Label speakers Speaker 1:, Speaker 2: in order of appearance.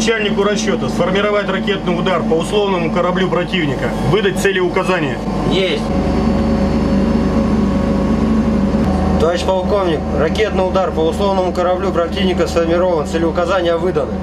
Speaker 1: Начальнику расчета сформировать ракетный удар по условному кораблю противника. Выдать цели указания.
Speaker 2: Есть. Товарищ полковник, ракетный удар по условному кораблю противника сформирован, целеуказания выданы.